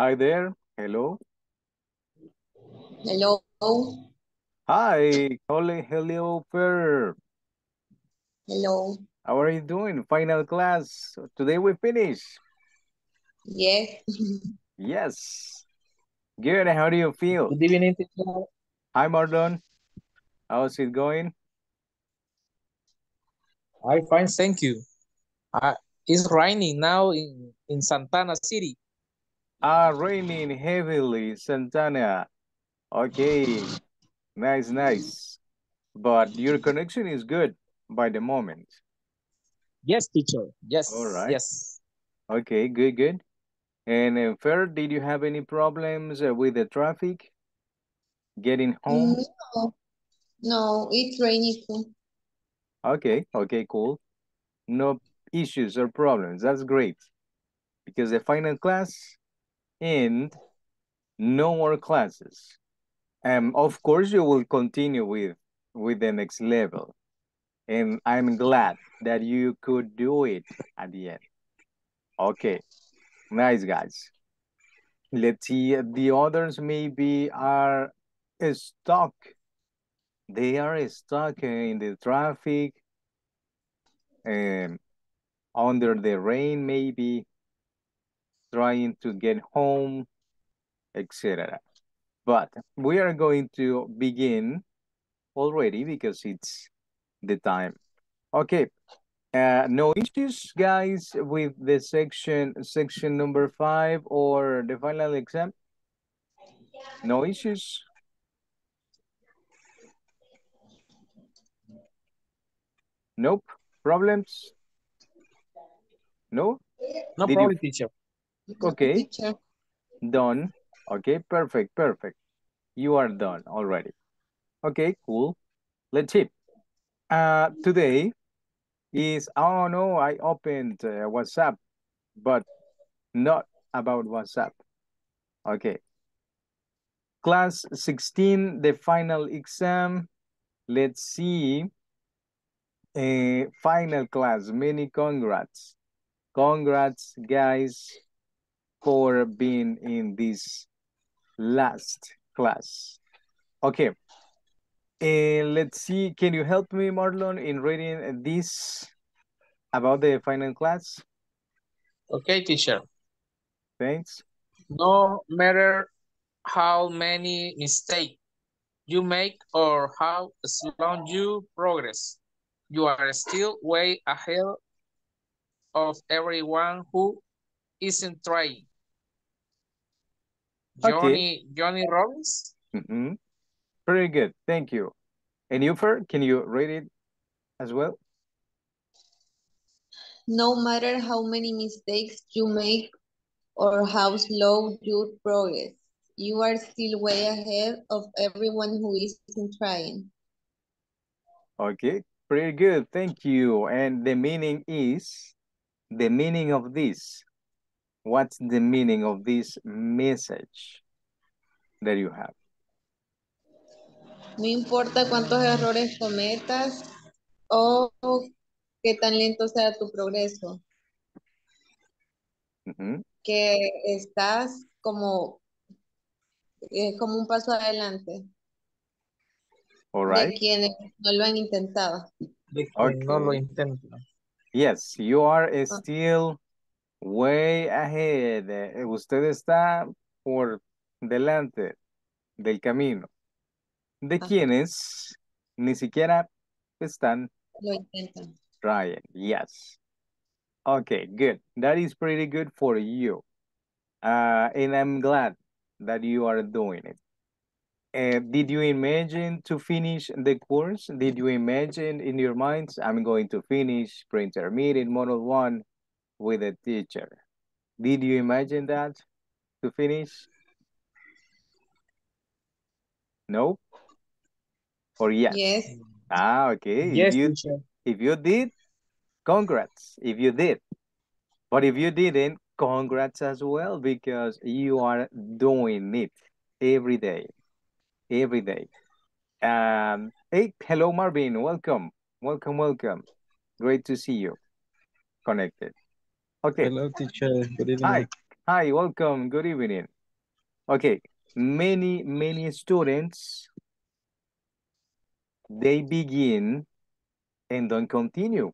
Hi there. Hello. Hello. Hi, Holly. Hello, Per. Hello. How are you doing? Final class. Today we finish. Yes. Yes. Good. How do you feel? Good evening, teacher. Hi, Mardon. How's it going? I fine, thank you. Uh, it's raining now in, in Santa Ana City. Ah, raining heavily, Santa Ana. Okay. Nice, nice. But your connection is good by the moment. Yes, teacher. Yes. All right. Yes. Okay, good, good. And uh, Fer, did you have any problems uh, with the traffic? Getting home? No, no, it's rainy too. Okay, okay, cool. No issues or problems. That's great. Because the final class and no more classes. Um, of course, you will continue with with the next level. And I'm glad that you could do it at the end. Okay, nice guys. Let's see, the others maybe are stuck. They are stuck in the traffic and under the rain maybe trying to get home, etc. But we are going to begin already because it's the time. Okay. Uh, no issues, guys, with the section section number five or the final exam? No issues? Nope. Problems? No? No Did you- problem, teacher. Okay. Teacher. Done. Okay, perfect, perfect. You are done already. Okay, cool. Let's see. Uh, today is, oh no, I opened uh, WhatsApp, but not about WhatsApp. Okay. Class 16, the final exam. Let's see. Uh, final class, many congrats. Congrats, guys, for being in this last class. Okay. Uh, let's see. Can you help me, Marlon, in reading this about the final class? Okay, teacher. Thanks. No matter how many mistakes you make or how slow you progress, you are still way ahead of everyone who isn't trying. Okay. Johnny, Johnny Robbins? Mhm. Very good. Thank you. And you, Fer, can you read it as well? No matter how many mistakes you make or how slow you progress, you are still way ahead of everyone who isn't trying. Okay, pretty good. Thank you. And the meaning is, the meaning of this. What's the meaning of this message that you have? No importa cuántos errores cometas o qué tan lento sea tu progreso, Mhm. que estás como, eh, como un paso adelante All de right. quienes no lo han intentado. De que no lo Okay. intenta. Yes, you are Ah. still way ahead. Usted está por delante del camino de Ajá. quienes ni siquiera están Lo intentan. trying. Yes. Okay, good. That is pretty good for you. Uh, and I'm glad that you are doing it. Uh, did you imagine to finish the course? Did you imagine in your minds, I'm going to finish pre-intermediate model one with a teacher? Did you imagine that to finish? No? Or yes? Yes. Ah, okay. Yes, If you teacher. if you did, congrats. If you did. But if you didn't, congrats as well because you are doing it every day. Every day. Um, hey, hello Marvin. Welcome. Welcome, welcome. Great to see you connected. Okay. Hello, teacher. Good evening. Hi. Hi, welcome. Good evening. Okay, many, many students, they begin and don't continue.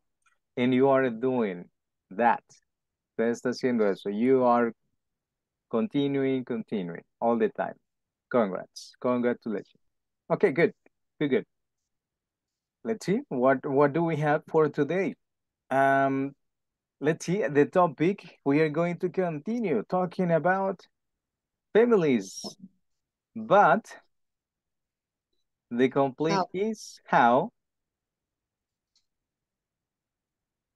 And you are doing that. Usted está haciendo eso. You are continuing, continuing all the time. Congrats. Congratulations. Okay, good. Good, good. Let's see. What, what do we have for today? Um, let's see. The topic, we are going to continue talking about families. But the complete How? is how.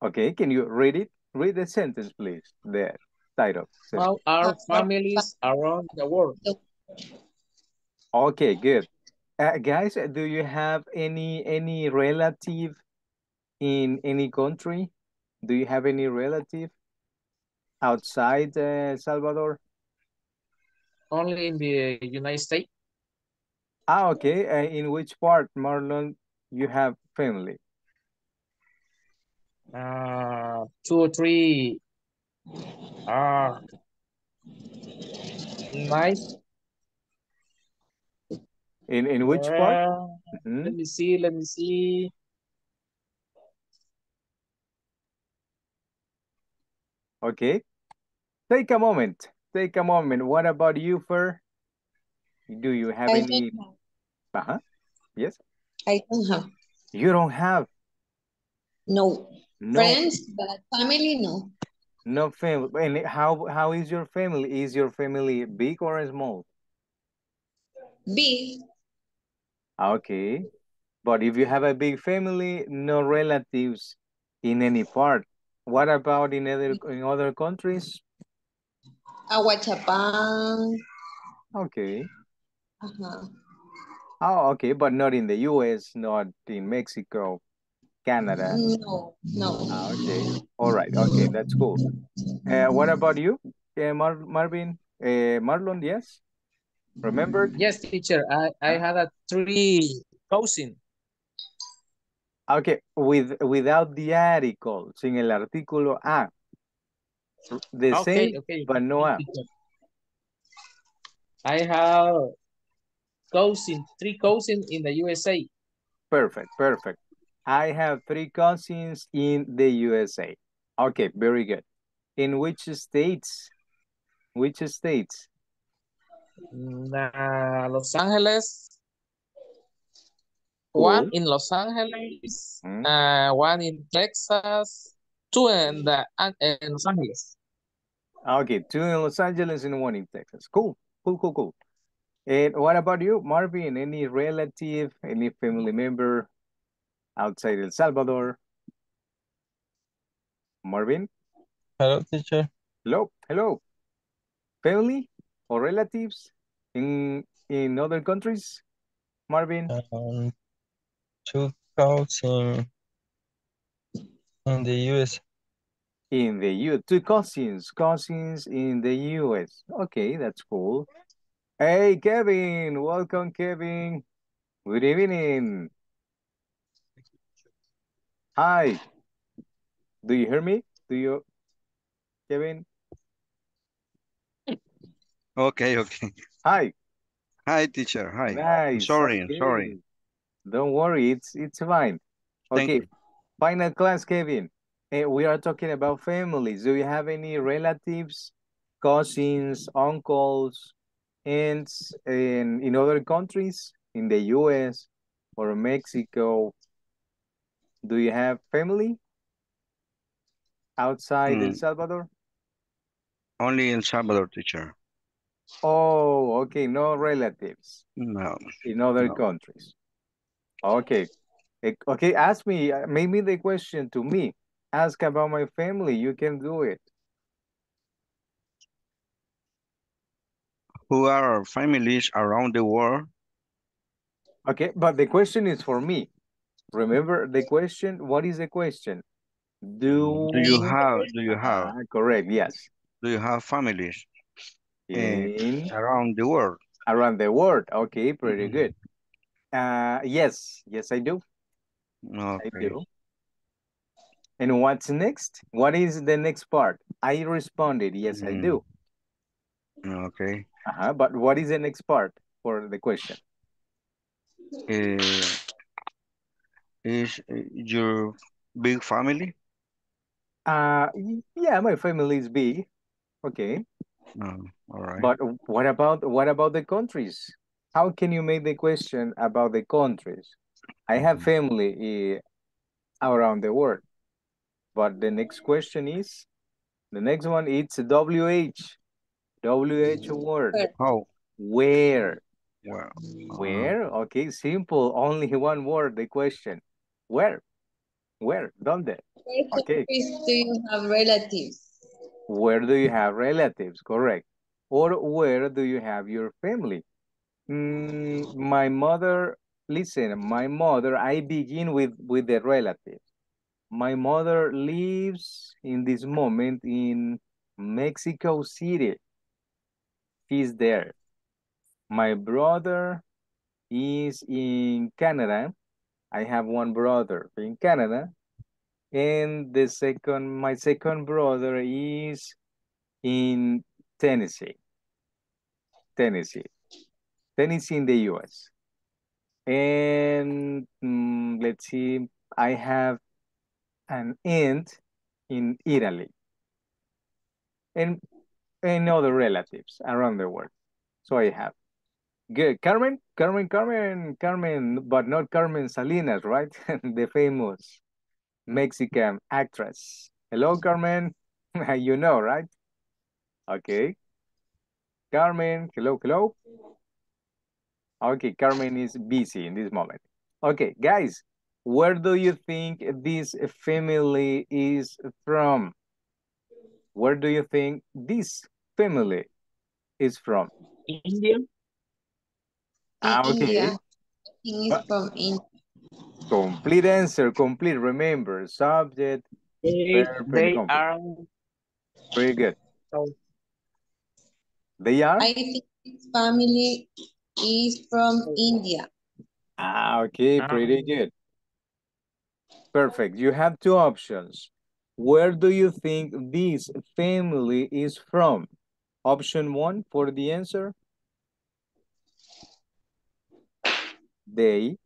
Okay, can you read it? Read the sentence, please. The title. sentence. How are families around the world? Okay, good. Uh, guys, do you have any any relative in any country? Do you have any relative outside uh, Salvador? Only in the United States? Ah, okay. Uh, in which part, Marlon, you have family? Uh, two or three uh, nice. In in which part? Uh, Mhm. Let me see, let me see. Okay. Take a moment. Take a moment. What about you, Fer? Do you have I any? have. Uh-huh. Yes. I don't have. You don't have No. no Friends, but family, no. no family. And how how is your family? Is your family big or small? Big. Okay. But if you have a big family, no relatives in any part. What about in other in other countries? Ahuachapán. Okay. Ajá. Oh, okay, but not in the US, not in Mexico, Canada. No, no. Ah, okay. All right. Okay, that's cool. Uh, what about you, uh, Mar Marvin? Uh, Marlon, yes? Remember? Yes, teacher, I, I had a three cousin. Okay, with without the article, sin el artículo a. The Okay, same, okay. but no a. I have cousin, three cousins in the USA. Perfect, perfect. I have three cousins in the USA. Okay, very good. In which states? Which states? Uh, Los Angeles. One in Los Angeles, Mm. uh, one in Texas, two in, the, uh, in Los Angeles. Okay, two in Los Angeles and one in Texas. Cool, cool, cool, cool. And what about you, Marvin? Any relative, any family member outside El Salvador? Marvin? Hello, teacher. Hello, hello. Family or relatives in in other countries? Marvin? Um, two cousins in the US. In the U, two cousins, cousins in the US. Okay, that's cool. Hey, Kevin, welcome, Kevin. Good evening. Hi. Do you hear me? Do you, Kevin? Okay, okay. Hi. Hi, teacher. Hi. Nice. sorry, okay. sorry. Don't worry, it's it's fine. Okay, final class, Kevin. Eh, we are talking about families. Do you have any relatives, cousins, uncles, aunts in, in other countries, in the US or Mexico? Do you have family outside El Mm. Salvador? Only in Salvador, teacher. Oh, okay, no relatives No, in other No. countries. Okay. Okay, ask me, uh, maybe the question to me. Ask about my family, you can do it. who are families around the world? Okay, but the question is for me. Remember the question? What is the question? Do, Do you have, do you have, Ah, correct, yes. do you have families In around the world? around the world. Okay, pretty Mhm. good. Uh, yes, yes, I do. I do. And what's next? What is the next part? I responded, yes, I Mm. do. Okay. Uh-huh. But what is the next part for the question? Uh, is uh, your big family? Uh, yeah, my family is big. Okay. No. All right. But what about what about the countries? How can you make the question about the countries? I have Mhm. family uh, around the world. But the next question is, the next one, it's WH. WH word. Where? How? Where? Uh, Where? Okay, simple. Only one word, the question. Where? Where? ¿Dónde? Where Okay. countries do you have relatives? Where do you have relatives? Correct. Or where do you have your family? Mm, my mother, listen, my mother, I begin with, with the relative. My mother lives in this moment in Mexico City. She's there. My brother is in Canada. I have one brother in Canada. And the second, my second brother is in Tennessee. Tennessee. Tennessee in the US. And mm, let's see, I have an aunt in Italy. And, and other relatives around the world. So I have. Good. Carmen, Carmen, Carmen, Carmen, but not Carmen Salinas, right? the famous Mexican actress. Hello, Carmen. you know, right? Okay. Carmen, hello, hello. Okay, Carmen is busy in this moment. Okay, guys, where do you think this family is from? Where do you think this family is from? India. Ah, okay. India. He is from India. Complete answer, complete. Remember, subject, They, verb, they are Very good. so They are? I think family is from India. Ah, okay, Ah. pretty good. Perfect. You have two options. Where do you think this family is from? Option one for the answer. They.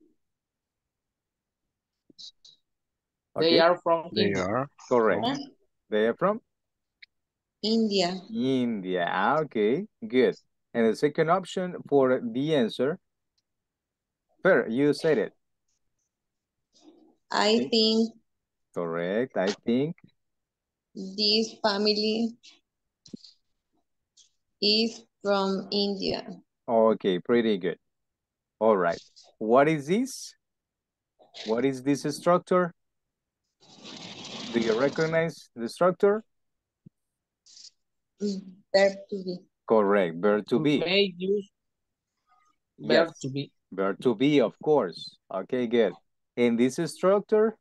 they are from they India. are. correct. They are from India. India. Ah, Okay, good. And the second option for the answer. Fer, you said it. I think Correct, I think. this family is from India. Okay, pretty good. All right. What is this? What is this structure? Do you recognize the structure? Mm, Verb to be. Correct, verb to be. May use verb Yes, to be. verb to be, of course. Okay, good. In this structure,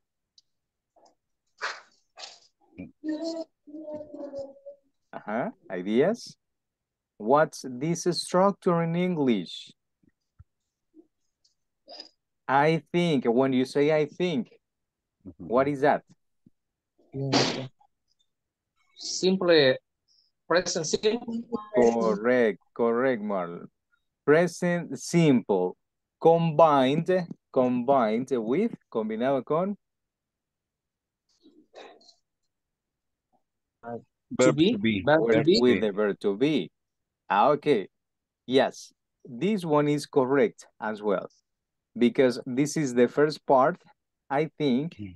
uh-huh, ideas? What's this structure in English? I think, when you say I think, Mhm. what is that? Simple present simple. Correct, correct, Marlon. Present simple. Combined, combined with, combinado con, To Verb be. to be. Verb to with, be. with the verb to be. Ah, okay. Yes, this one is correct as well. Because this is the first part, I think. Hmm.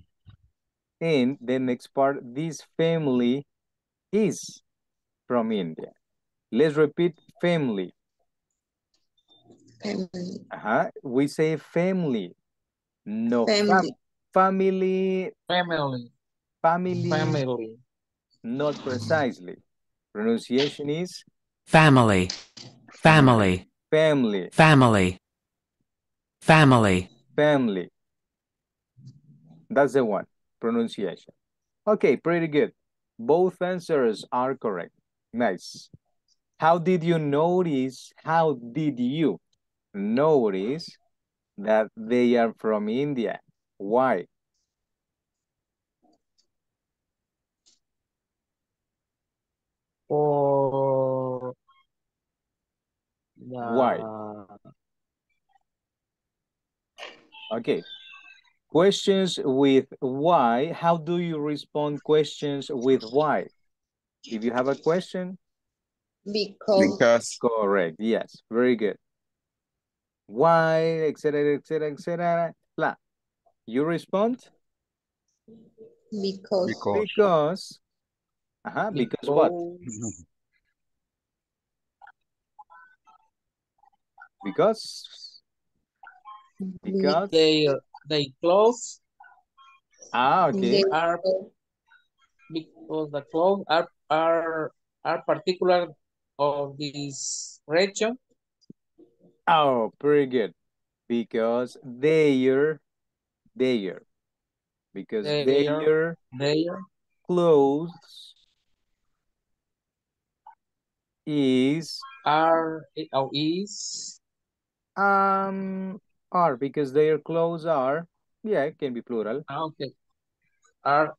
And the next part, this family is from India. Let's repeat family. Family. Uh-huh. We say family. No, fam- Family. family, Family. family, Family. not precisely. Pronunciation is family, family, family, family, family, family. That's the one, pronunciation. Okay, pretty good. Both answers are correct. Nice. How did you notice, how did you notice that they are from India? Why? Why? Okay. Questions with why. How do you respond questions with why? If you have a question, Because Because. correct. Yes, very good. Why, etc., etc., etc. Blah. You respond because Because. because. Uh-huh, because what? because Because. Because. They they clothes Ah, okay. they are because the clothes are are are particular of this region. Oh, pretty good. Because they're they're Because they're they're clothes is are or is um are because their clothes are yeah it can be plural. ah, okay are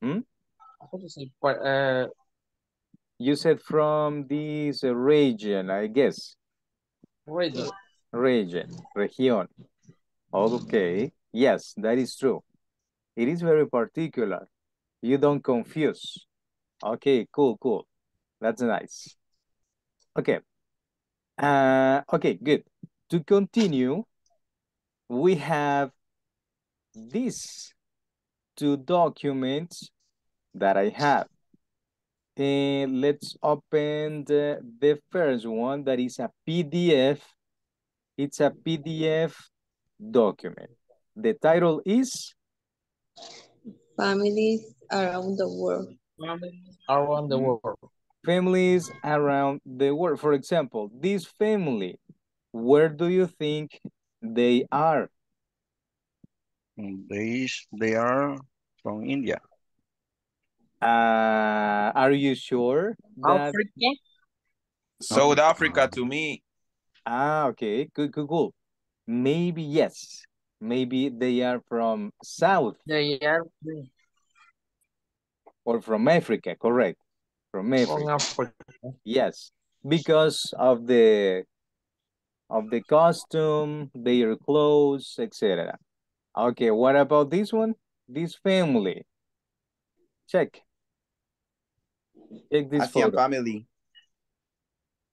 To say but uh You said from this region, I guess. region. Region, región. Okay. Yes, that is true. It is very particular. You don't confuse. Okay, cool, cool. That's nice. Okay. Uh, okay, good. To continue, we have these two documents that I have. And let's open the, the first one that is a PDF. It's a PDF document. The title is families around the world. Families around the world. Families Around the World. For example, this family, where do you think they are? They, they are from India. Uh, are you sure that? Africa. South Africa to me. Ah, okay, good, good, cool. Maybe yes. Maybe they are from South They are or from Africa, correct? From from Africa, Africa. yes. Because of the of the costume, their clothes, etc. Okay, what about this one? This family. Check. Check this Asian photo. family.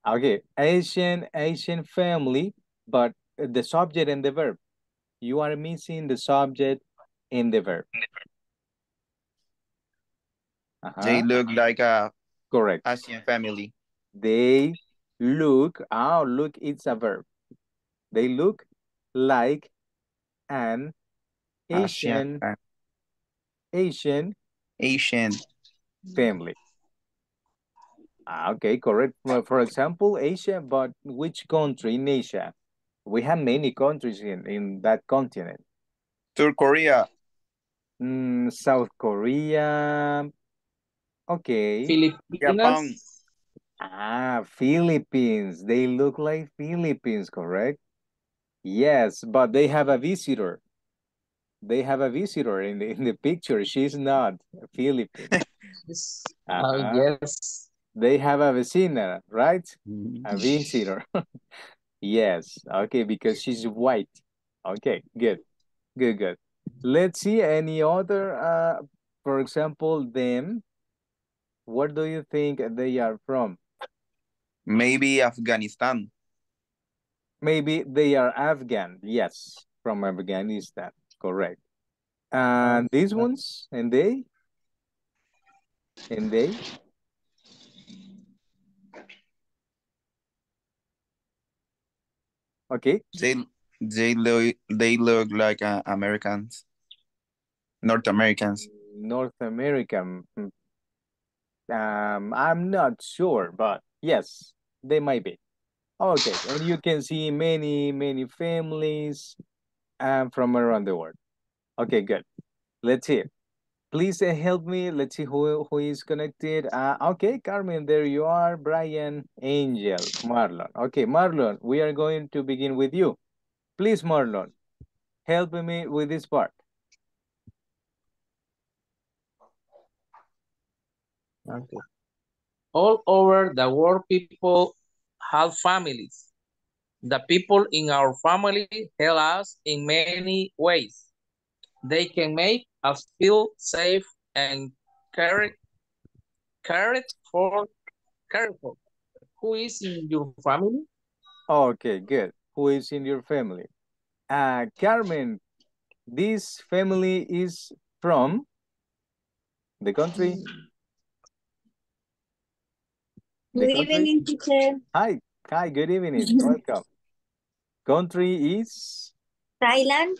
Okay, Asian Asian family, but the subject and the verb. You are missing the subject and the verb. They Uh-huh, look like a correct. Asian family. They look, oh, look, it's a verb. They look like an Asian, fam- Asian Asian. family. Ah, okay, correct. Well, for example, Asia, but which country in Asia? We have many countries in, in that continent. South Korea. Mm, South Korea. Okay. Japan. Ah, Philippines. They look like Philippines, correct? Yes, but they have a visitor. They have a visitor in the in the picture. She's not Philippine. Yes. Uh, yes. They have a vecina, right? Mhm. A visitor. yes. Okay, because she's white. Okay, good. Good, good. Let's see any other uh for example, them. Where do you think they are from? Maybe Afghanistan. Maybe they are Afghan. Yes, from Afghanistan. Correct. And these ones, and they? And they? Okay. They they look they look like uh, Americans. North Americans. North American. Um, I'm not sure, but yes, they might be. Okay, and you can see many, many families um, from around the world. Okay, good. Let's see. Please uh, help me. Let's see who, who is connected. Uh, okay, Carmen, there you are. Brian, Angel, Marlon. Okay, Marlon, we are going to begin with you. Please, Marlon, help me with this part. Okay. All over the world, people have families. The people in our family help us in many ways. They can make us feel safe and cared, cared for, careful. Who is in your family? Okay, good. Who is in your family? Uh, Carmen, this family is from the country? The Good country? evening, teacher. Hi, hi, good evening. Welcome. Country is? Thailand.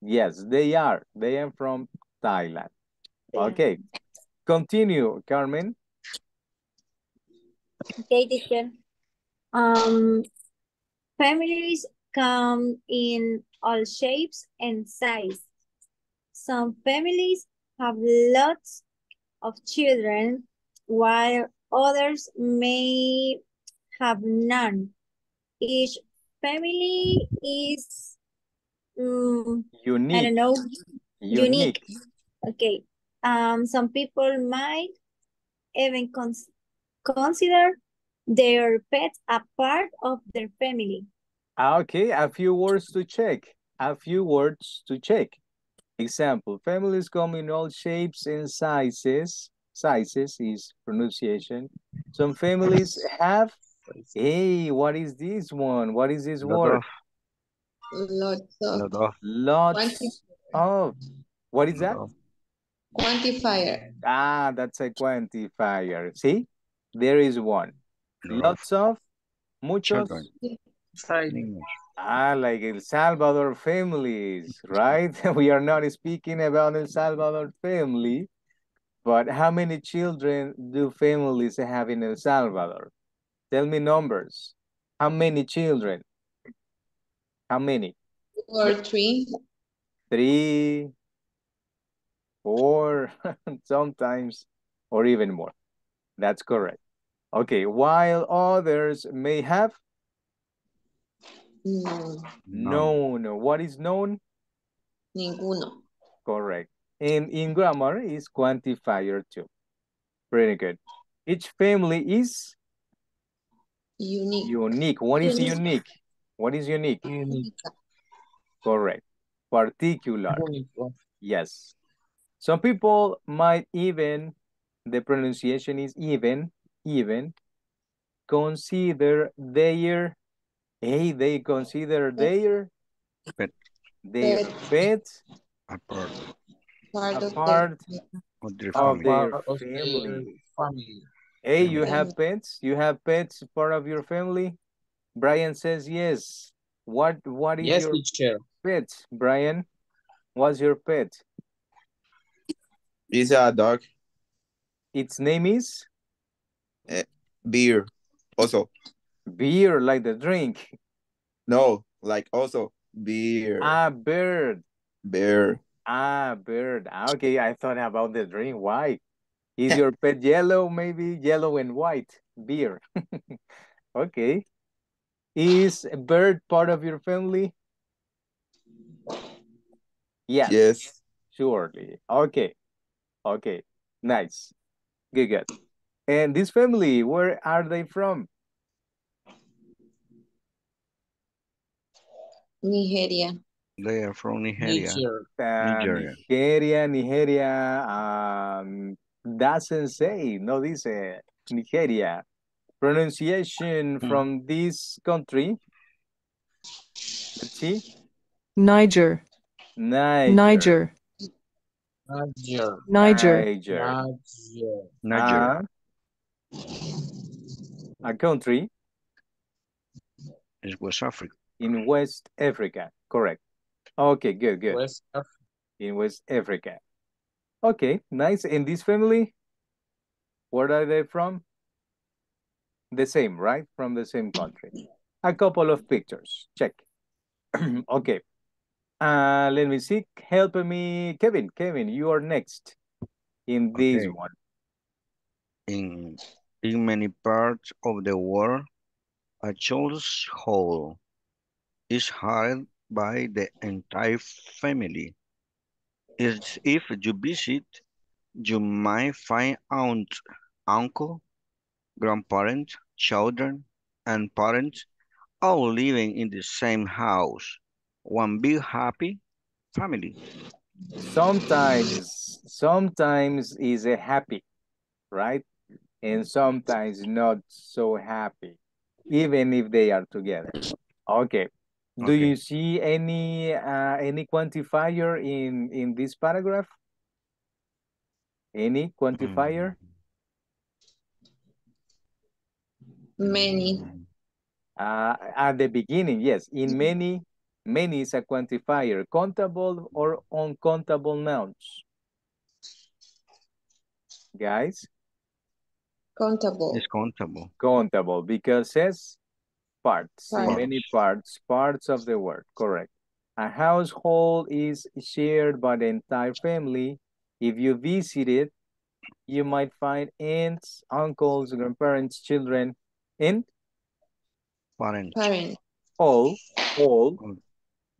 Yes, they are. They are from Thailand. Okay. Continue, Carmen. Okay, teacher. Um, families come in all shapes and size. Some families have lots of children, while others may have none. Each family is, mm, I Unique. don't know, Unique. unique. Okay. Um, some people might even cons consider their pets a part of their family. Okay, a few words to check. A few words to check. Example, families come in all shapes and sizes. Sizes is pronunciation. Some families have, hey, what is this one? What is this Lot word? of, Lots of lot of, Lots of, what is that? quantifier. Ah, that's a quantifier. See, there is one. Lots of, muchos. children. Ah, like El Salvador families, right? We are not speaking about El Salvador family, but how many children do families have in El Salvador? Tell me numbers. How many children? How many? Two or three. Three, four, sometimes, or even more. That's correct. Okay, while others may have No, None. known. What is known? ninguno. Correct. And in grammar is quantifier too. Pretty good. Each family is Unique. unique. What is Unique. unique? What is unique? Unique. Correct. Particular. Unique. Yes. Some people might even, the pronunciation is even, even, consider their, hey, they consider their, Pet. their Pet. pets A part Part a of part of their of family. their Part of their family. family. Hey, you have pets? You have pets part of your family? Brian says yes. What what is Yes, your teacher. pet, Brian? What's your pet? It's a dog. Its name is Beer. Also. beer, like the drink. No, like also beer. Ah, bird. Bear. Ah, bird. Ah, Okay, I thought about the drink. Why? Is your pet yellow? Maybe yellow and white. Beer. okay. Is a bird part of your family? Yes. Yes. Surely. Okay. Okay. Nice. Good, good. And this family, where are they from? Nigeria. They are from Nigeria. Teacher. Uh, Nigeria. Nigeria, Nigeria, um, doesn't say, no dice Nigeria. Pronunciation Hmm. from this country. Let's see. Niger, Niger. Niger, Niger. Niger, Niger. Niger. Nigeria Uh, a country In West Africa. in West Africa. Correct. Okay, good, good. West Africa. in West Africa. Okay, nice. And this family, where are they from? The same, right? From the same country. A couple of pictures. Check. okay. Uh, let me see. Help me, Kevin. Kevin, you are next in this Okay. one. In in many parts of the world, a child's home is held by the entire family. Is if you visit, you might find aunt, uncle, grandparents, children, and parents all living in the same house. One big happy family. Sometimes, sometimes is a happy, right? And sometimes not so happy, even if they are together. Okay. Do Okay. you see any uh, any quantifier in in this paragraph? Any quantifier? Many. Uh, at the beginning, yes. In many, many is a quantifier. Countable or uncountable nouns? Guys, Countable. It's countable. countable because says parts, in Parts. many parts, parts of the word, correct. A household is shared by the entire family. If you visit it, you might find aunts, uncles, grandparents, children, and Parents. Parent. all, all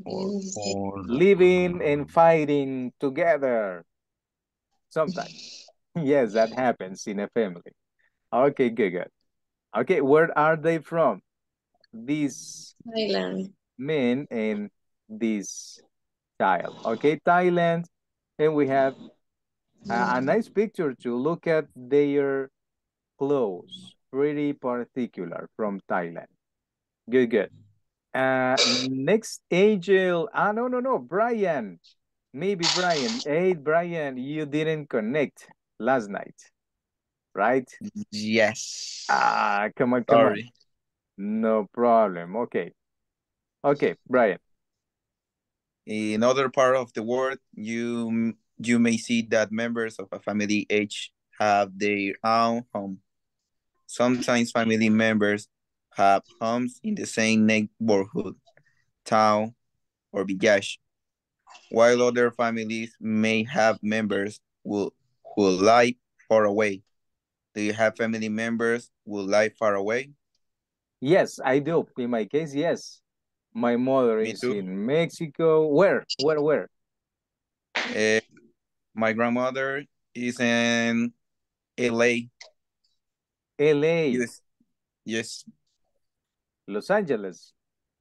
Or, or, living and fighting together. Sometimes. yes, that happens in a family. Okay, good, good. Okay, where are they from? These Thailand. men and this child. Okay, Thailand. And we have a, a nice picture to look at their clothes. Pretty particular from Thailand. Good, good. Uh, next, Angel. Ah, no, no, no. Brian. Maybe Brian. Hey, Brian, you didn't connect last night, right? Yes. Ah, come on, come on. No problem. Okay. Okay, Brian. In other part of the world, you you may see that members of a family each have their own home. Sometimes family members have homes in the same neighborhood, town, or village, while other families may have members who, who live far away. Do you have family members who live far away? Yes, I do. In my case, yes. My mother Me is too. in Mexico. Where? Where? Where? Eh, my grandmother is in LA. LA, Yes. Yes. Los Angeles.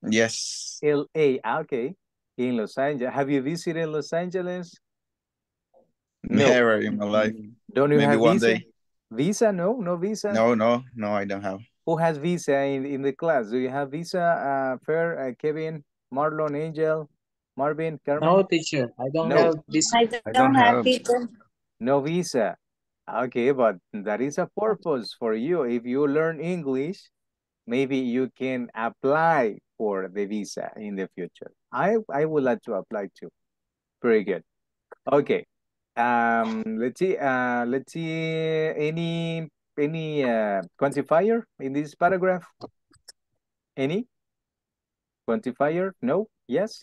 Yes. LA. Ah, okay. In Los Angeles. Have you visited Los Angeles? No. Never in my life. Don't you Maybe have one visa? day. Visa? No, no visa. No, no, no, I don't have. Who has visa in, in the class? Do you have visa? Uh, Fer, uh, Kevin, Marlon, Angel, Marvin, Carmen? No, teacher, I don't No. have this. I don't, don't have have- it. No visa. Okay, but that is a purpose for you. If you learn English, maybe you can apply for the visa in the future. I, I would like to apply too. Very good. Okay. Um, let's see. Uh, let's see. Any any uh, quantifier in this paragraph? Any quantifier? No. Yes.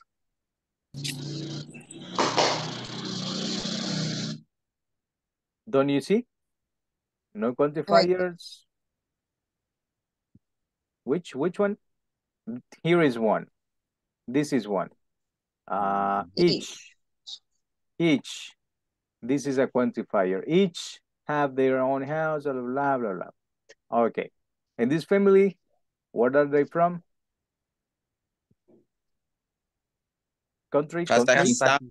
Don't you see? No quantifiers. Which which one? Here is one. This is one. Uh, each. Each. This is a quantifier. Each have their own house, blah, blah, blah, blah. Okay. And this family, what are they from? Country, country? Kazakhstan.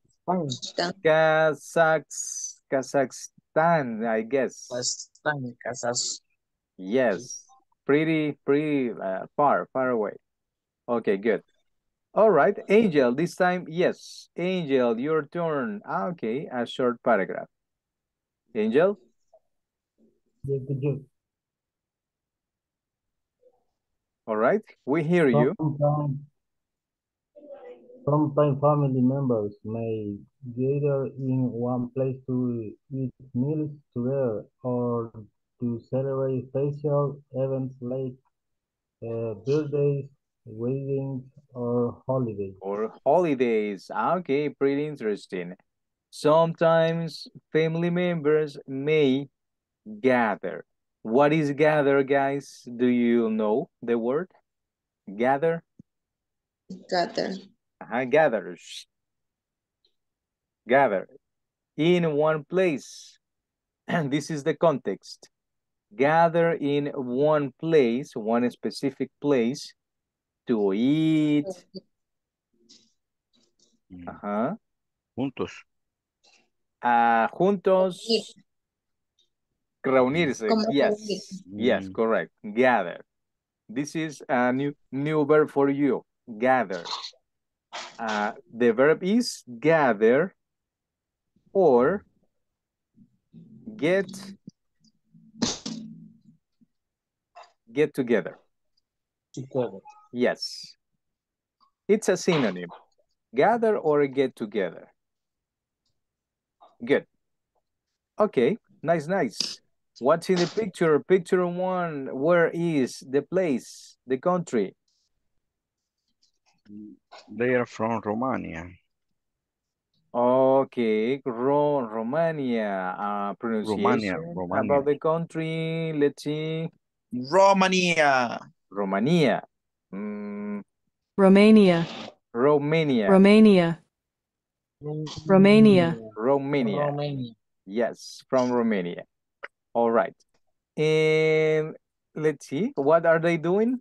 Kazakhstan, I guess. Kazakhstan, Kazakh. Yes, pretty, pretty uh, far, far away. Okay, good. All right, Angel, this time, yes. Angel, your turn. Ah, okay, a short paragraph. Angel? All right, we hear you. Sometimes, family members may gather in one place to eat meals together or to celebrate special events like uh, birthdays, weddings, or holidays. Or holidays. Okay, pretty interesting. Sometimes family members may gather. What is gather, guys? Do you know the word? Gather? Gather. Uh, gathers. Gather in one place. And this is the context. gather in one place, one specific place to eat. Mm, Ajá. Juntos. Ah, juntos. Reunirse. Como Yes. reunirse. Yes, Mm, correct. Gather. This is a new new verb for you. Gather. Uh, the verb is gather or get get together. Together. Yes. It's a synonym. Gather or get together. Good. Okay, nice, nice. What's in the picture? Picture one, where is the place, the country? They are from Romania. Okay, Ro Romania. Uh, pronunciation Romania. about the country. Let's see. Romania. Romania. Mm, Romania, Romania. Romania, Romania. Romania. Romania. Yes, from Romania. All right. And let's see, what are they doing?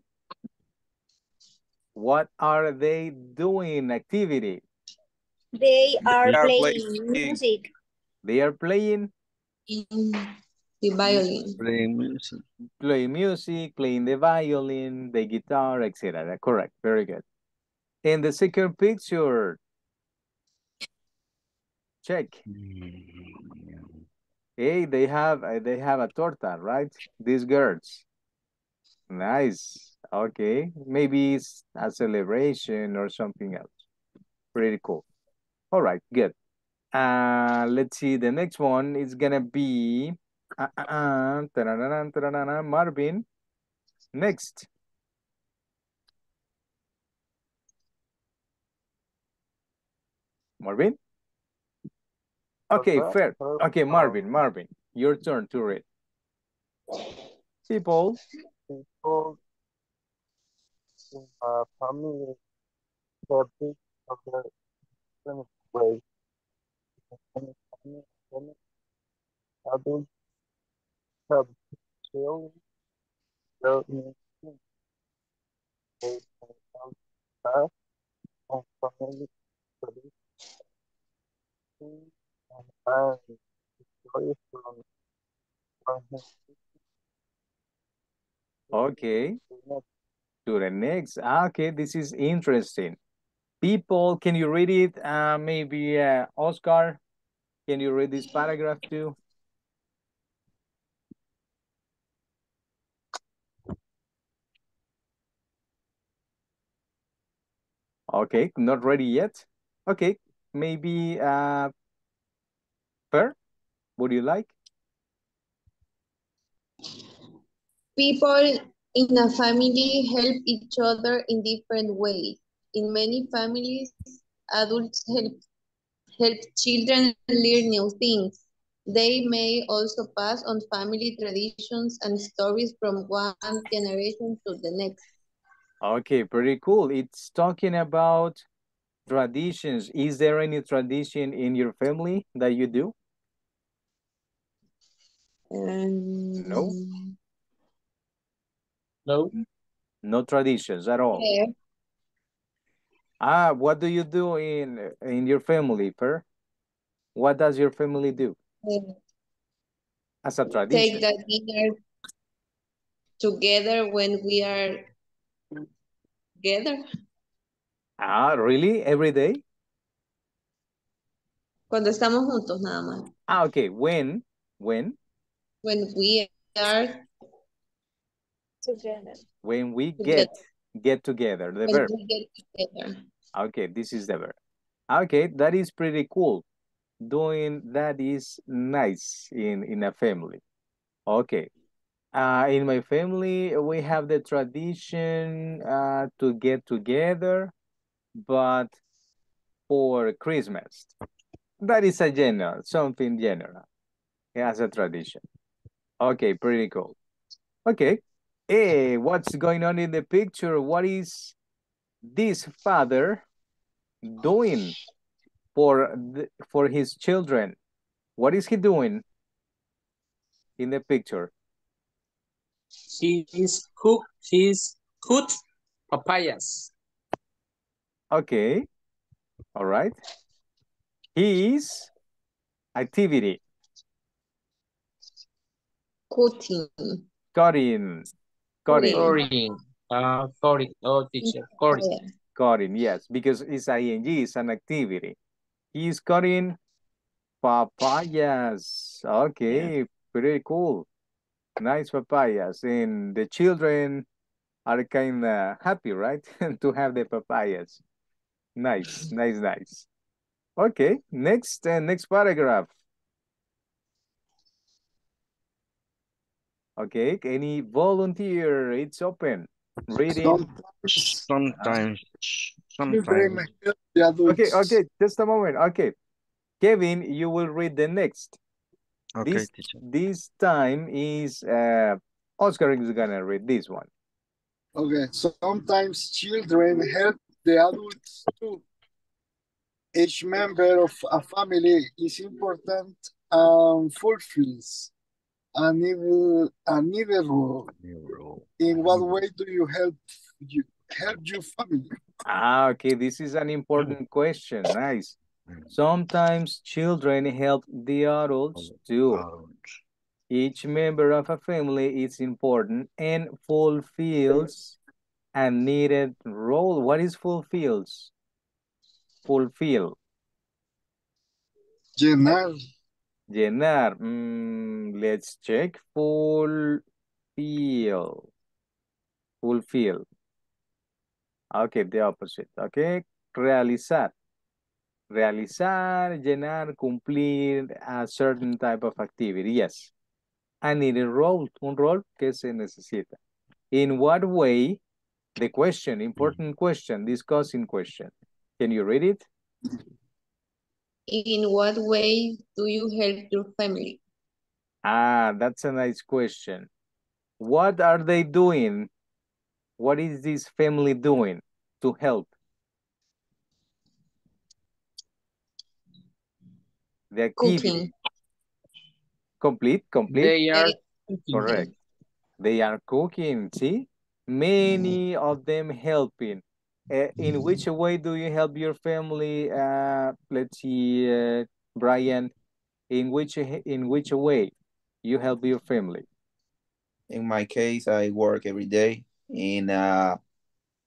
What are they doing? Activity. They are They are playing playing. music. They are playing, In the violin. Playing music. playing music, playing the violin, the guitar, etc. Correct. Very good. In the second picture, check. Hmm. Hey, they have uh, they have a torta, right? These girls. Nice. Okay. Maybe it's a celebration or something else. Pretty cool. All right, good. Uh, let's see. The next one is gonna be uh, uh, uh, ta-da-da-da, ta-da-da-da, Marvin. Next. Marvin? Okay, Okay, fair. Okay, Marvin, Marvin, your turn to read. People, people in a family have big of their different ways. And family- family Adults have children, their needs, they can help pass on family traditions okay, to the next. Ah, Okay, this is interesting. People, can you read it? Uh, maybe uh, Oscar, can you read this paragraph too? Okay, not ready yet. Okay, maybe uh, Fer, would you like? People in a family help each other in different ways. In many families, adults help help children learn new things. They may also pass on family traditions and stories from one generation to the next. Okay, pretty cool. It's talking about traditions. Is there any tradition in your family that you do? No, Um, No. no traditions at all. yeah, Ah, what do you do in in your family, Fer? What does your family do uh, as a tradition. take tradition? that dinner together when we are together. Ah, really? Every day? Cuando estamos juntos nada más. Ah, okay. When? When? When we are Together. When we together. get get together, the When verb. we get together. Okay, this is the verb. Okay, that is pretty cool. Doing that is nice in, in a family. Okay. Uh, in my family, we have the tradition uh, to get together, but for Christmas. That is a general, something general as a tradition. Okay, pretty cool. Okay. Hey, what's going on in the picture? What is this father doing for the, for his children? What is he doing in the picture? He is cook. He's cut papayas. Okay. All right. His activity. Cutting. Cutting. Cutting. Corin. Uh, Corin. Oh, teacher. Corin. Yeah. Cutting, yes, because it's ing, it's an activity. He's cutting papayas. Okay, pretty cool. Nice papayas. And the children are kind of happy, right? to have the papayas. Nice, nice, nice. Okay, next, uh, next paragraph. Okay, any volunteer? It's open. Reading. Sometimes, sometimes. help the adults. Okay, okay, just a moment. Okay. Kevin, you will read the next. Okay, This teacher. this time is uh Oscar is gonna read this one. Okay, sometimes children help the adults too. Each member of a family is important and fulfills a needed, a needed role. In what way do you help you help your family? Ah, okay, this is an important question. Nice. Sometimes children help the adults too. Each member of a family is important and fulfills a needed role. What is fulfills? Fulfill. Llenar, Llenar. Mm, let's check. Fulfill. Fulfill. Okay, the opposite. Okay. Realizar. Realizar, llenar, cumplir a certain type of activity. Yes. I need a role, un rol que se necesita. In what way? The question, important question, discussing question. Can you read it? In what way do you help your family? Ah, that's a nice question. What are they doing? What is this family doing to help? The activity. Cooking. Complete, complete. They are Correct. They are cooking, see? Many of them helping. Uh, in which way do you help your family? Uh, let's see, uh, Brian. In which in which way you help your family? In my case, I work every day in a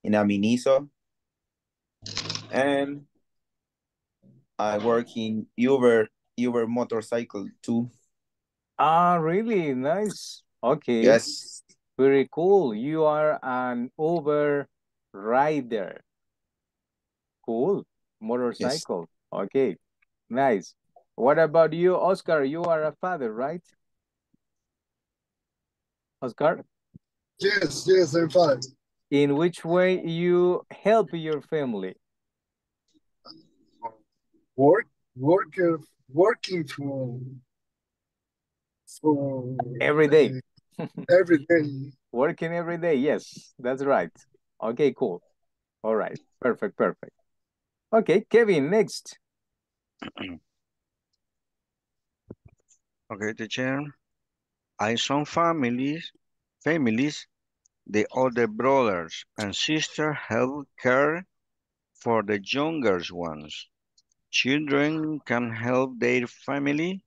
in a Miniso, and I work in Uber Uber motorcycle too. Ah, really nice. Okay. Yes, Very cool. You are an Uber rider. Cool. Motorcycle. Okay. Nice. What about you, Oscar? You are a father, right? Oscar, yes, yes, I'm fine. in which way you help your family? Work, work, uh, working for, for Every day. every day. Working every day. Yes, that's right. Okay, cool. All right. Perfect, perfect. Okay, Kevin, next. Okay, teacher. I some families, families, the older brothers and sisters help care for the younger ones. Children can help their family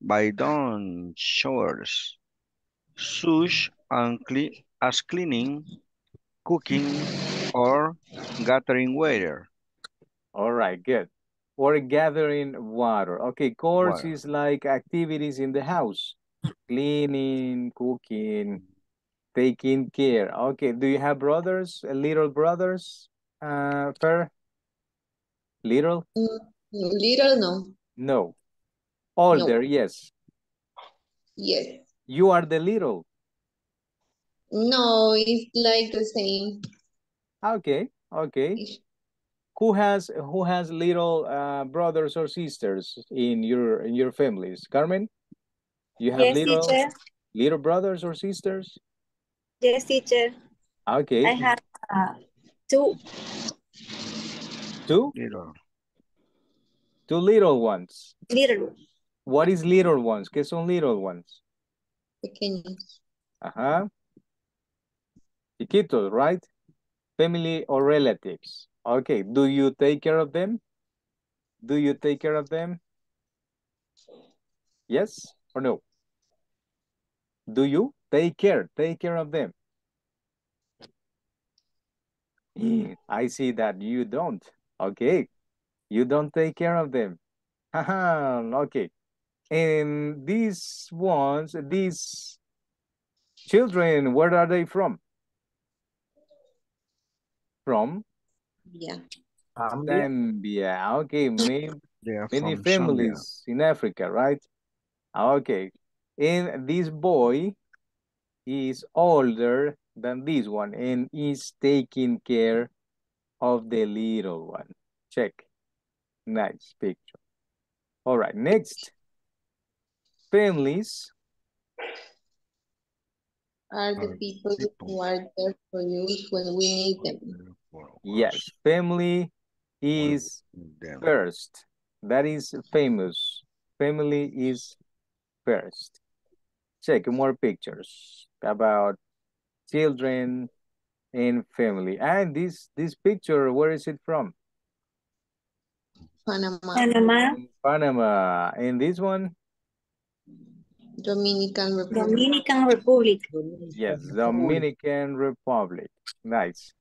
by doing chores, such as cleaning, cooking, or gathering water. All right, good. Or gathering water. Okay, chores Water. is like activities in the house. Cleaning, cooking, taking care. Okay, do you have brothers, uh, little brothers, uh, Fer? Little? Little, no. No. Older, yes. Yes. You are the little. No, it's like the same. Okay, okay. Who has who has little uh, brothers or sisters in your in your families? Carmen? You have Yes, little teacher. little brothers or sisters? Yes, teacher. Okay. I have uh, two. Two? Little. Two little ones. Little. What is little ones? ¿Qué son little ones? Pequeños. Ajá. Chiquitos, right? Family or relatives. Okay, do you take care of them? Do you take care of them? Yes or no? Do you take care, take care of them? Hmm, I see that you don't. Okay, you don't take care of them. Okay. And these ones, these children, where are they from? From Yeah. Zambia. Okay, many, many from Zambia. families in Africa, right? Ah, okay. And this boy is older than this one and is taking care of the little one. Check. Nice picture. All right, next. Families Are the people people who are there for you when we need them. there for us Yes, family is first. That is famous. Family is first. Check more pictures about children and family. And this this picture, where is it from? Panama, Panama, Panama. And this one? Dominican Republic. Dominican Republic. Yes, Dominican Republic. Nice.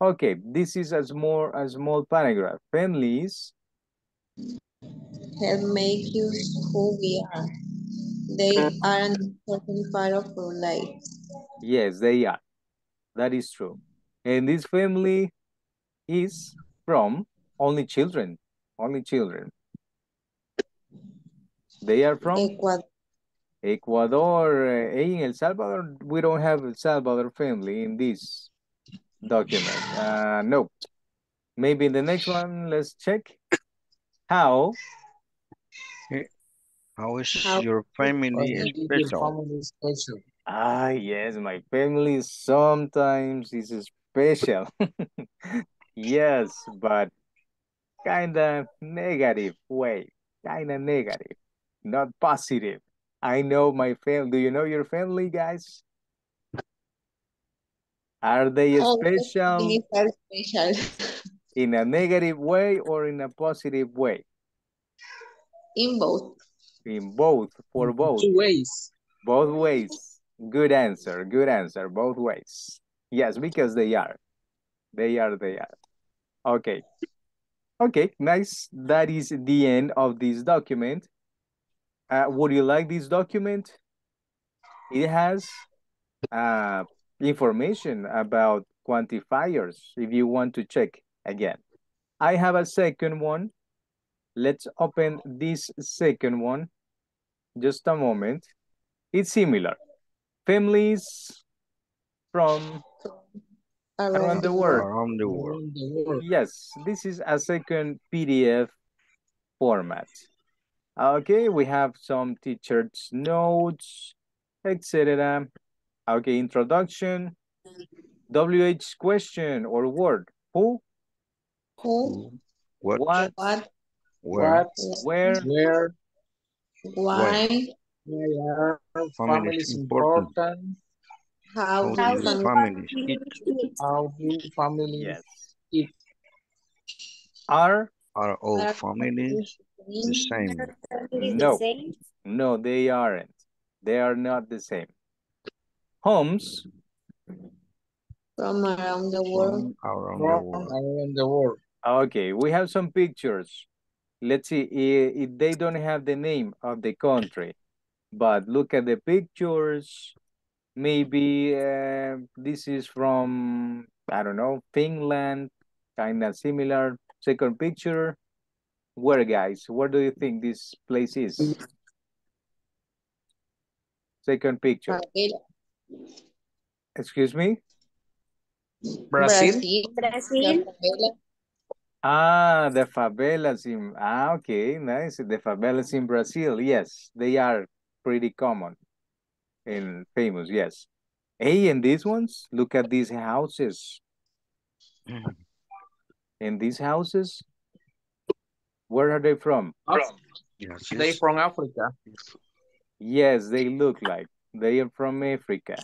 Okay, this is a small a small paragraph. Families help make you who we are. They are an important part of our life. Yes, they are. That is true. And this family is from only children. Only children. They are from Ecuador, Ecuador. eh, In El Salvador, we don't have El Salvador family in this document. Uh, no. Maybe in the next one, let's check. How How is How- your family Your special? family is special. Ah, yes, my family sometimes is special. Yes, but kind of negative way, kind of negative, not positive. I know my family. Do you know your family, guys? Are they oh, all special families are special. in a negative way or in a positive way? In both. In both, for both. Two ways. Both ways. Good answer. Good answer. Both ways. Yes, because they are. They are, they are. Okay. Okay, nice. That is the end of this document. Uh, would you like this document? It has uh, information about quantifiers if you want to check again. I have a second one. Let's open this second one. Just a moment. It's similar. Families from around. Around the world. Around the world. Yes, this is a second PDF format. Okay, we have some teacher's notes, etc. Okay, introduction, WH question or word. Who, Who, What? what, what, Where? Where, where, why, why are Family families is important. important? how, How How do do families eat? eat? How do families yes. eat? Are, Are all families the same? No. the same? no, they aren't. They are not the same. Homes, from around the world. From around the world. around the world. Okay, we have some pictures. Let's see if they don't have the name of the country, but look at the pictures. Maybe uh, this is from, I don't know, Finland, kind of similar. Second picture. Where, guys? Where do you think this place is? Second picture. Favela. Excuse me? Brazil. Brazil. Ah, the favelas in, ah, okay, nice. The favelas in Brazil, yes, they are pretty common and famous, yes. Hey, and these ones, look at these houses. In these houses, where are they from? Af- Yes, They yes. from Africa. Yes, they look like they are from Africa.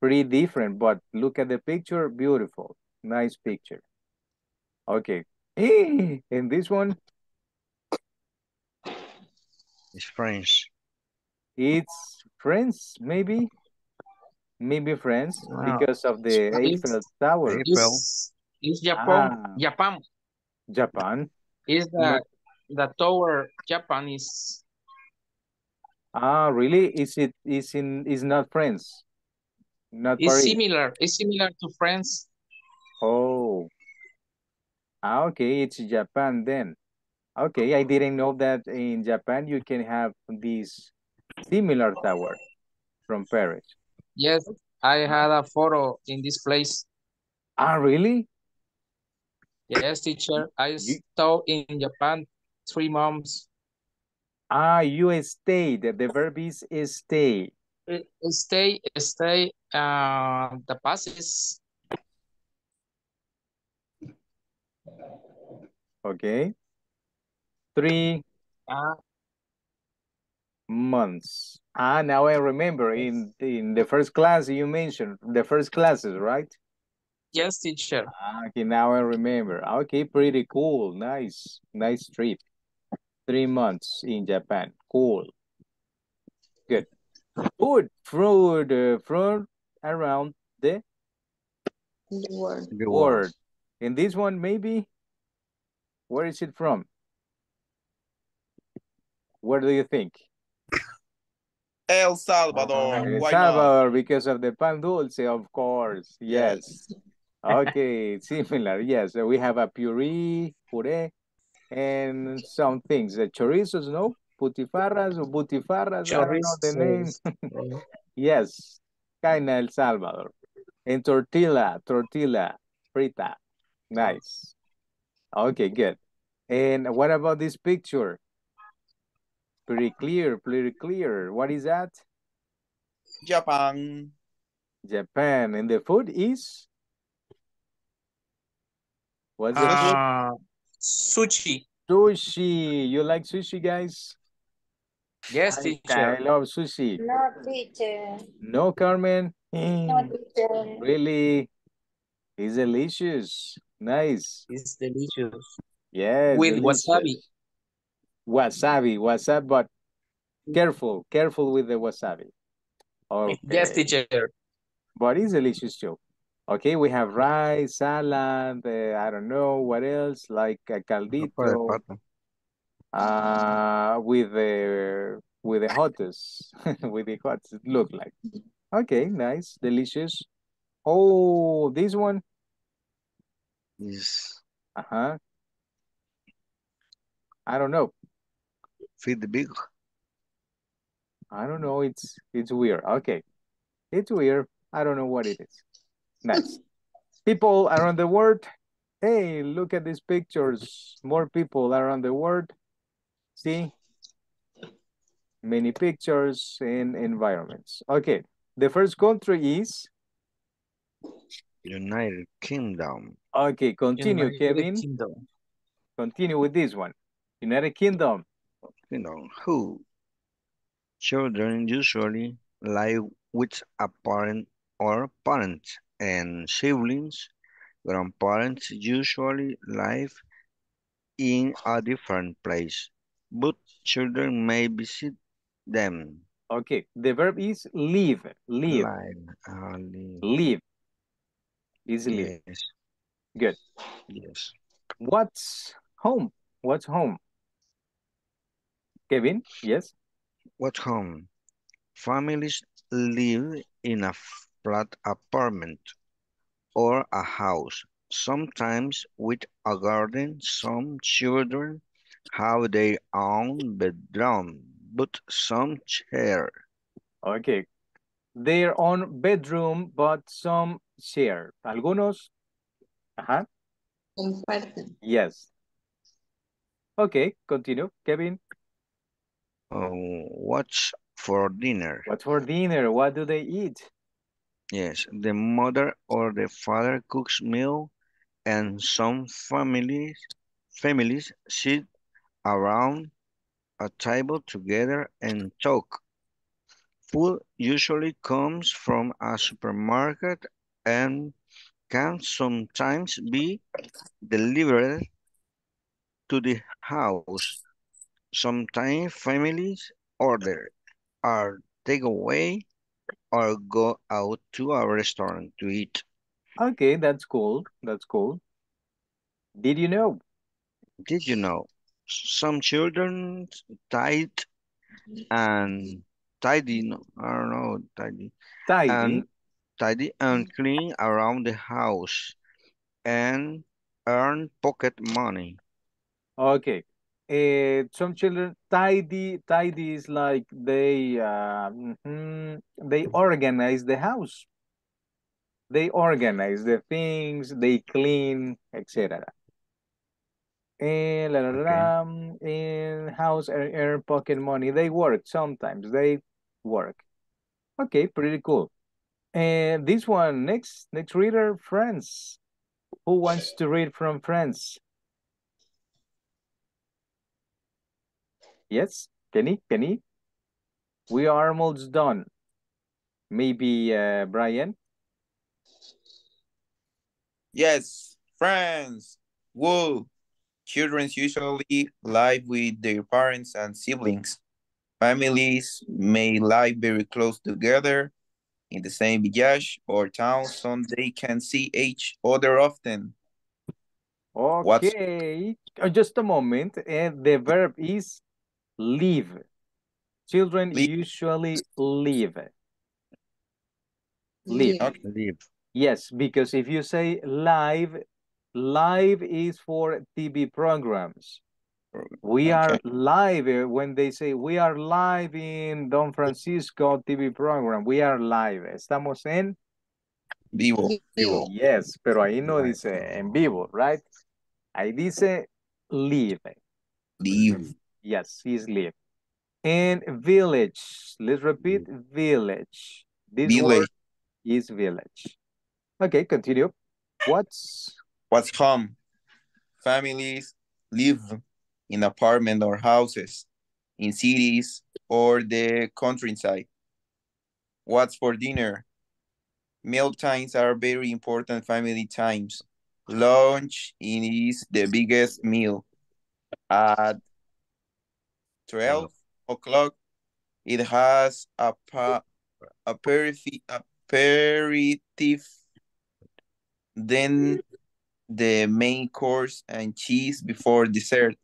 pretty different, but look at the picture, beautiful, nice picture. Okay, and this one, It's French. it's French, maybe, maybe friends, Wow. because of the Eiffel Tower. It's, it's Japan. Ah, Japan Japan, is that the tower. Japan is ah, really? Is it, is in, is not France, not is Paris? similar. It's similar to France. Oh, ah, okay, it's Japan then. Okay, I didn't know that in Japan you can have this similar tower from Paris. Yes, I had a photo in this place. Ah, really? Yes, teacher. I You, stayed in Japan three months. ah, you stayed. The verb is stay. Stay, stay. Uh, the past is Okay. Three uh, months. Ah, now I remember in in the first class you mentioned the first classes, right? Yes, teacher. Ah, okay, now I remember. Okay, pretty cool. Nice, nice trip. Three months in Japan. Cool. Good. Food, food, uh, fruit around the The word. The world. In this one, maybe, where is it from? Where do you think? El Salvador. El Salvador, because of the pan dulce, of course. Yes. Yes. Okay, similar. Yes, so we have a puree, puree, and some things. The chorizos, no? Putifarras or butifarras, I don't know the name. Eh. Yes, kind of El Salvador. And tortilla, tortilla, frita. Nice. Okay, good. And what about this picture? Pretty clear, pretty clear. What is that? Japan. Japan. And the food is? What's the food? Uh, sushi. Sushi. You like sushi, guys? Yes, I, I love sushi. No, teacher. No, Carmen? No, teacher. Really? It's delicious. Nice. It's delicious. Yes, With delicious. wasabi. Wasabi, wasabi, but careful, careful with the wasabi. Yes, teacher. but it's delicious too. Okay, we have rice, salad, uh, I don't know what else, like a caldito, uh, with the with the hottest, with the hottest, it look like. Okay, nice, delicious. Oh, this one, Is uh-huh, I don't know. feed the big. I don't know, it's it's weird. Okay, it's weird. I don't know what it is. Nice. People around the world. Hey, look at these pictures. More people around the world. See? Many pictures and environments. Okay. The first country is. United Kingdom. Okay, continue, United Kevin. Kingdom. Continue with this one. United Kingdom. You know, who children usually live with a parent or parents and siblings. Grandparents usually live in a different place, but children may visit them. Okay. The verb is live. Live. Live, uh, live. Live. Is live. Yes, Good. yes. What's home? What's home? Kevin? Yes. What home? Families live in a flat apartment or a house, sometimes with a garden. Some children have their own bedroom, but some share. Okay. Their own bedroom, but some share. Algunos. Ajá. Comparten. Yes. Okay, continue. Kevin, Uh, what's for dinner? what's for dinner? What do they eat? Yes, the mother or the father cooks meal, and some families families sit around a table together and talk. Food usually comes from a supermarket and can sometimes be delivered to the house. Sometimes families order or take away or go out to a restaurant to eat. Okay, that's cool. That's cool. Did you know? Did you know some children tied and tidy, no, I don't know, tidy Tidy. and tidy and clean around the house and earn pocket money. Okay. Uh, some children tidy tidy is like they uh, mhm, they organize the house. They organize the things, they clean, etc. And la, la, la, in house earn, earn pocket money. They work sometimes. They work. Okay, pretty cool. And this one next next reader, Friends. Who wants to read from Friends? Yes, Kenny, Kenny. We are almost done. Maybe uh, Brian. Yes, friends. Woo. Children usually live with their parents and siblings. Families may live very close together in the same village or town so they can see each other often. Okay, uh, just a moment. And the verb is live. Children Live. usually live. Live. Okay? Live. Yes, because if you say live, live is for TV programs. We are live when they say we are live in Don Francisco TV program. We are live. Estamos en Vivo. Vivo. yes, pero ahí no Live. dice en vivo, right? Ahí dice live. Live. Yes, he's live. And village. Let's repeat mm. village. This Village. word is village. Okay, continue. What's What's home? Families live in apartment or houses, in cities or the countryside. What's for dinner? Meal times are very important family times. Lunch is the biggest meal. At 12 o'clock, it has a pa- aperitif, aperitif, then the main course and cheese before dessert.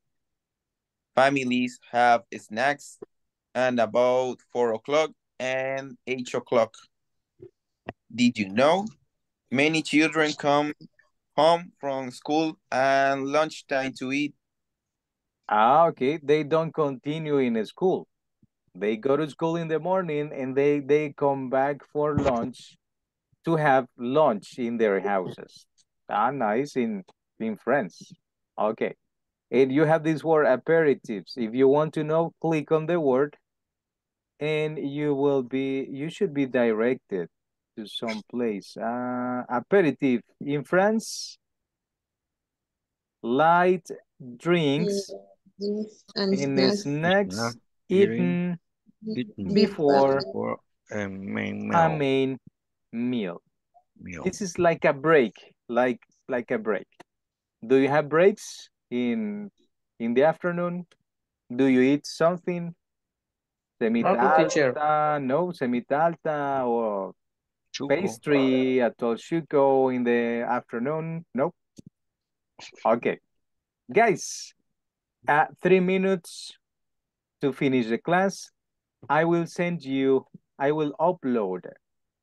Families have snacks and about 4 o'clock and 8 o'clock. Did you know? Many children come home from school and lunchtime to eat. Ah okay? They don't continue in school. They go to school in the morning and they they come back for lunch to have lunch in their houses. Ah, nice in in France. Okay. And you have this word aperitifs. If you want to know, click on the word and you will be you should be directed to some place. Uh aperitif in France light drinks And and snacks snacks Snack, eaten eaten before a main a meal. main meal. meal. This is like a break, like like a break. Do you have breaks in in the afternoon? Do you eat something? teacher. Semitalta, no, semitalta or Chuco. pastry, atolchuco in the afternoon? No. Okay. Guys, uh, three minutes to finish the class. I will send you, I will upload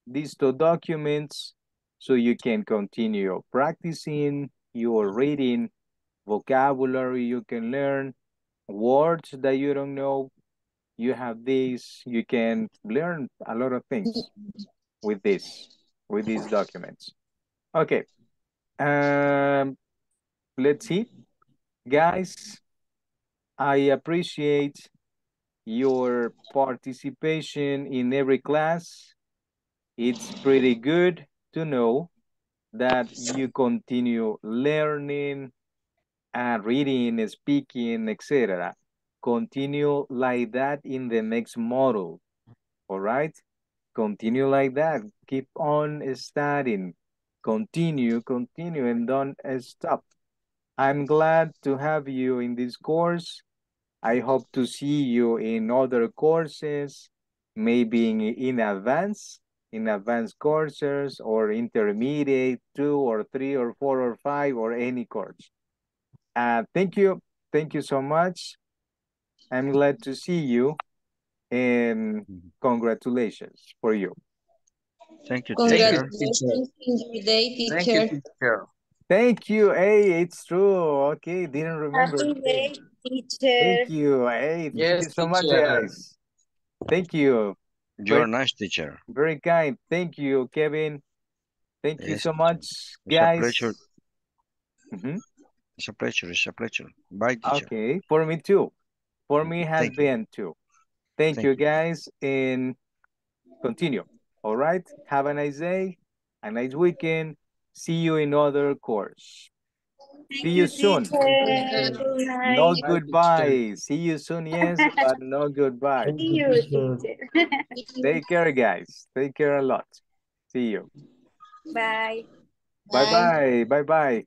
these two documents so you can continue practicing your reading, vocabulary you can learn, words that you don't know. You have these, you can learn a lot of things with this, with these documents. Okay. Um, let's see. Guys, I appreciate your participation in every class. It's pretty good to know that you continue learning and reading, speaking, etc. Continue like that in the next model. All right? Continue like that. Keep on studying. Continue, continue, and don't stop. I'm glad to have you in this course. I hope to see you in other courses, maybe in, in advance, in advanced courses or intermediate, two or three or four or five or any course. Uh, thank you. Thank you so much. I'm glad to see you and congratulations for you. Thank you, Thank you, teacher. Congratulations in your day, Thank you, teacher. Thank you. Hey, it's true. Okay, didn't remember. Happy Okay. day, teacher. Thank you. Hey, thank Yes, you so much, teacher. guys. Thank you. You're a nice teacher. Very kind. Thank you, Kevin. Thank you so much, It's a guys. pleasure. Mhm. It's a pleasure. It's a pleasure. Bye, teacher. Okay, for me too. For me has Thank you. been too. Thank, Thank you, you. guys, and continue. All right. Have a nice day, a nice weekend. See you in other course. Thank See you soon. teacher. No Bye, goodbye. See you soon, yes, but no goodbye. See you, you, teacher. teacher. Take care, guys. Take care a lot. See you. Bye. Bye bye. Bye bye.